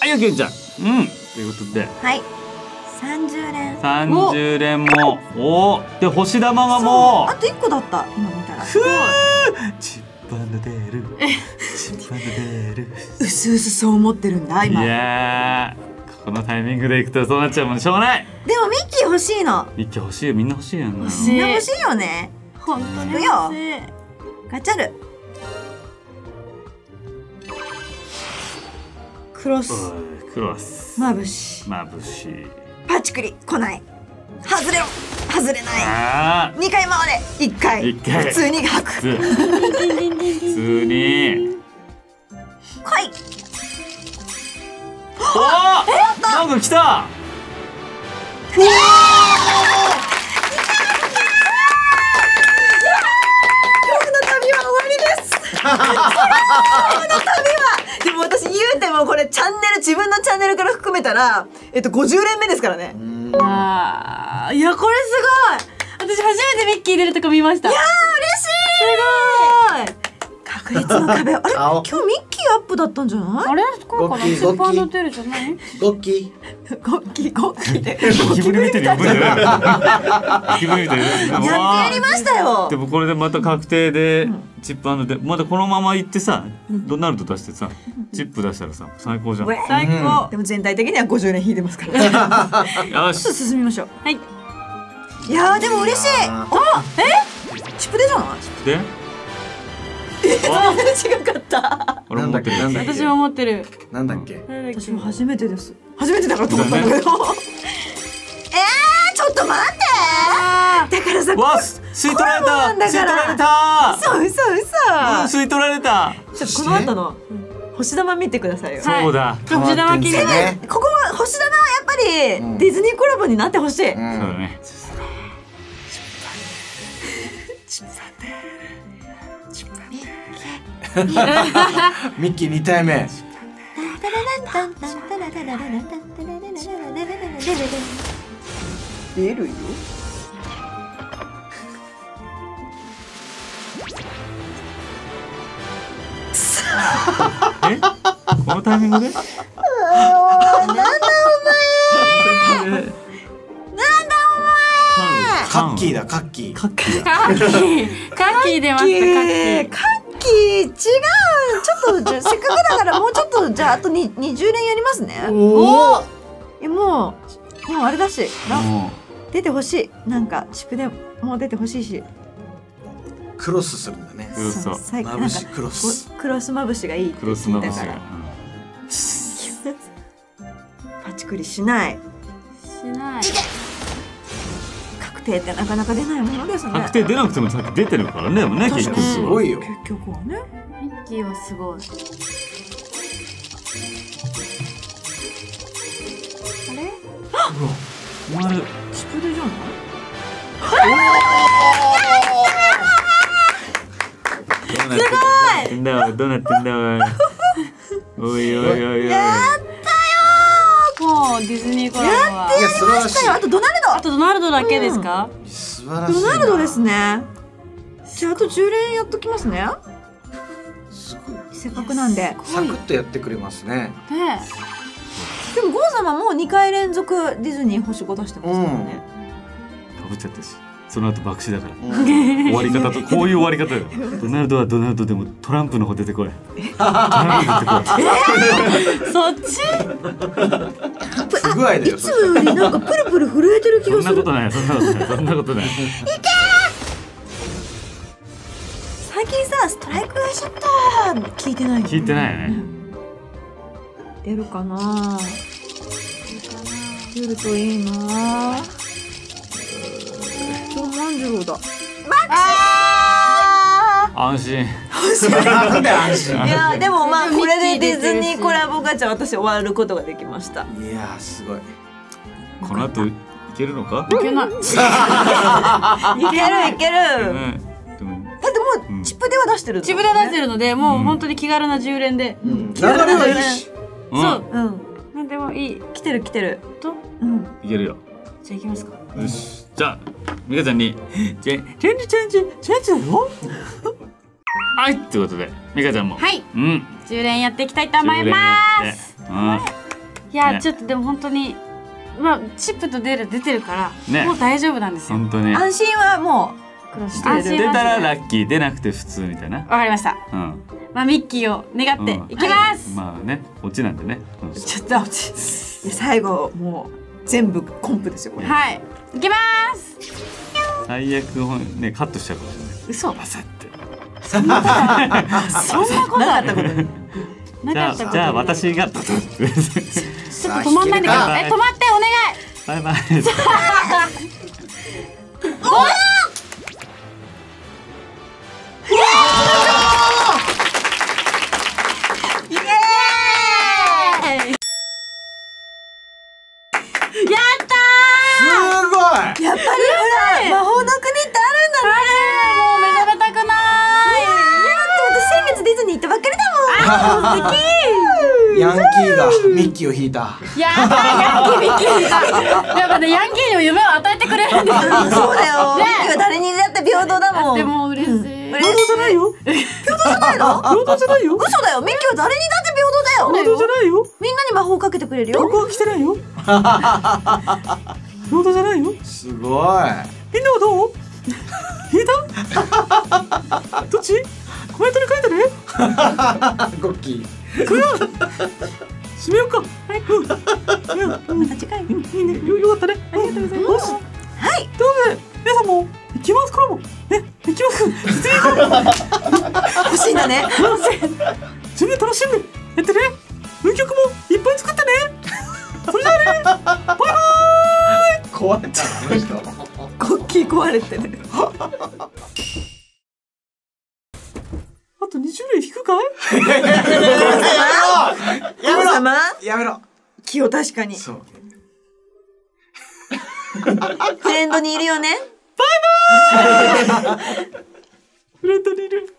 はいよきゅんちゃん。うん。ということで。はい。30連。30連も。お。おで星玉がもあと1個だった。今見たら。うふうチップデール。チップデール。うすうすそう思ってるんだい今。でやー。このタイミングでいくとそうなっちゃうもん。しょうがない。もミッキー欲しいの。ミッキー欲しいよ。みんな欲しいやんな欲しいみんな欲しいよね。本当によ欲しい。ガチャルクロスクロスまぶし。まぶし。いパチクリ来ない。外れろ。外れない。あー。2回回れ。1回。一回。普通に吐く。普通。に。来い。おー！なんか来た。今日の旅は終わりです。今日の旅はでも私言うてもこれチャンネル自分のチャンネルから含めたらえっと50連目ですからね。あーいやこれすごい。私初めてミッキー出るとこ見ました。いや嬉しい。確率の壁。あれ？青今日ミッキーアップだったんじゃない？あれ？これかな？ゴッキースー。パードテルじゃない？ゴッキゴッキーゴッキーで ゴキブリ見てるよゴキブリゴキブリ見てるよやってやりましたよ。でもこれでまた確定でチップでまたこのまま行ってさドナルド出してさチップ出したらさ最高じゃん。よ最高。でも全体的には50年引いてますから。ちょっとし進みましょうはいいやーでも嬉しいああえチップでじゃないで全然違かった。俺も持ってる。なんだっけ？私も持ってる。ーなんだっけ？私も初めてです。初めてだからと思ったんだけどえー、ちょっと待って。だからさわす吸い取られコラボなんだた吸いから取られた。嘘嘘。うん嘘吸い取られた。ちょっとこの後の星玉見てくださいよ。はいそうだ。藤玉切り変わってんすよね。ここは星玉はやっぱりうん。ディズニーコラボになってほしい、うん。そうだね ミッキー2体目。出るよ。え？このタイミングで？なんだお前。カッキーだカッキー。カッキー。だカッキー。カッキー出まカッキしたカッキー違う。ちょっとじゃ せっかくだからもうちょっとじゃああとに20年やりますね。おおえもうもうあれだし出てほしい。なんかチップでもう出てほしいし。クロスするんだね。クロスそう最まぶしクロス。クロスまぶしがいいってうクロスまぶしが。聞いたから パチクリしない定ってなかなか出ないものですね。確定出なくてもさっき出てるからねね結局すごいよ結局はね。ミッキーはすごい。あれ？丸チップでじゃないすごい。どうなってんだ？おいどうなってんだ？おいおいおいおい。おいもうディズニーコラボは。いや素晴らしい。あとドナルあとドナルドだけですか、素晴らしいドナルドですねじゃああと10連やっときますね。すごいせっかくなんで。サクッとやってくれますね。ねでもゴー様も2回連続ディズニー星5出してますからね、かぶっちゃったし。その後爆死だから。うん。終わり方とこういう終わり方よ。ドナルドはドナルドでもトランプの方出てこい。そっち？不具合だよいつもよりなんかプルプル震えてる気そんなこがするとないそんなことないそんなことない。最近さストライクがしちゃった聞いてないの？聞いてないよね。出るかな出るといいな超万次郎だ！安心なんで安心いやでもまあこれでディズニーコラボガチャ私終わることができました。いやーすごい。この後いけるのか？いけない。いけるいける。ねでもだってもうチップでは出してる自分で出してるのでもう本当に気軽な10連で、流れはいいしうん。そう。うん。なん。でもいい。来てる来てる。と？うん。いけるよ。じゃあ行きますか。よし。じゃあ美香ちゃんに。チェンチェンジチェンジチェンジだよはいってことで美香ちゃんも。はい。うん。10連やっていきたいと思います。すううんいや、ね。ちょっとでも本当にまあチップとデール出てるから、ね。もう大丈夫なんですよ。本当に。安心はもうして安心る出たらラッキー出なくて普通みたいな。わかりました。うん。まあミッキーを願ってうん。いきます、まあねオチなんでね、うん。ちょっと落ちいや最後もう全部コンプですよこれ。はい。いきます。最悪ねカットしちゃうかもしれない。嘘。バサってそんなことなかったことに。なじゃあかったことじゃあ私が。ちょっと止まんないんだけど。え止まってお願い。バイバイ ヤンキー。がミッキーを引いた。敵やったーヤンキーミッキーやっぱねヤンキーにも夢を与えてくれるんですよ。あそうだよ。ね。ミッキーは誰にだって平等だもん。でも嬉しい、平等じゃないよ。平等じゃないの？平等じゃないよ。嘘だよ。ミッキーは誰にだって平等だよ。平等じゃないよ。みんなに魔法をかけてくれるよ。僕は来てないよ。平等じゃないよ。すごい。みんなはどう？引いた？どっち？コメントに書いてね ゴッキー。閉めようか。はい。うん。また次回。いいね。よよかったね。ありがとうございます。はい。ということで皆さんも行きます。からもね。行きます。実演欲しいんだね。自分で楽しんでやってね。運曲もいっぱい作ってね。それじゃあねバイバーイ。壊れたあの人。国旗壊れてる。あと20例引くかい？やめろ。やめろ様？やめろ。気を確かに。そう。フレンドにいるよね？フレンドにいる